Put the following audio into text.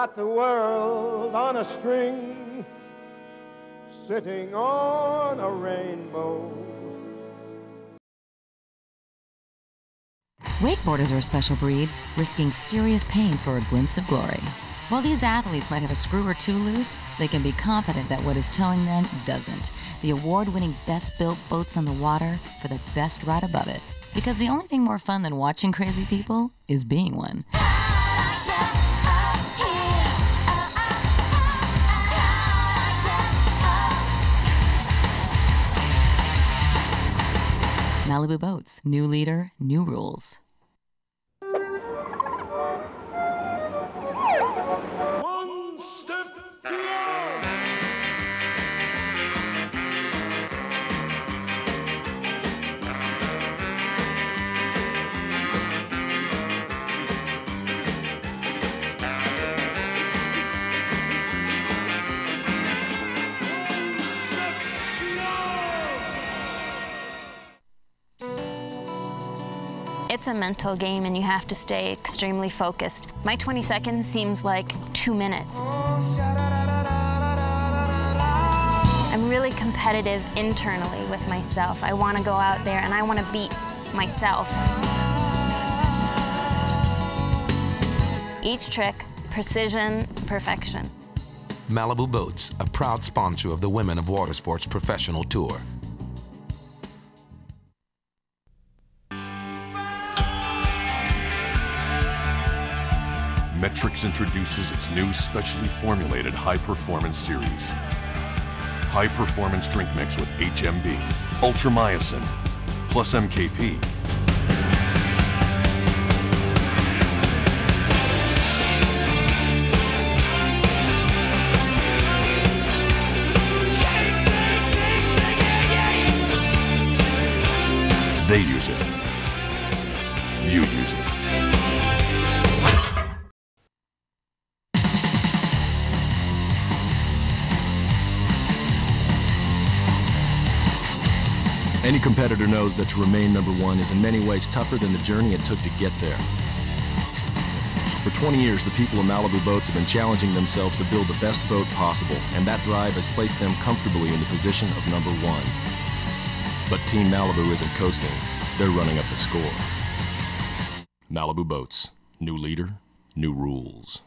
at the world on a string, sitting on a rainbow. Wakeboarders are a special breed, risking serious pain for a glimpse of glory. While these athletes might have a screw or two loose, they can be confident that what is towing them doesn't. The award winning Best Built Boats on the Water for the best ride above it. Because the only thing more fun than watching crazy people is being one. Malibu Boats, new leader, new rules. It's a mental game and you have to stay extremely focused. My 20 seconds seems like two minutes. I'm really competitive internally with myself. I want to go out there and I want to beat myself. Each trick, precision, perfection. Malibu Boats, a proud sponsor of the Women of Watersports Professional Tour. MET-Rx introduces its new specially formulated high performance series. High performance drink mix with HMB, Ultramyosin, plus MKP. They use it. You use it. Any competitor knows that to remain number one is in many ways tougher than the journey it took to get there. For 20 years, the people of Malibu Boats have been challenging themselves to build the best boat possible, and that drive has placed them comfortably in the position of number one. But Team Malibu isn't coasting, they're running up the score. Malibu Boats, new leader, new rules.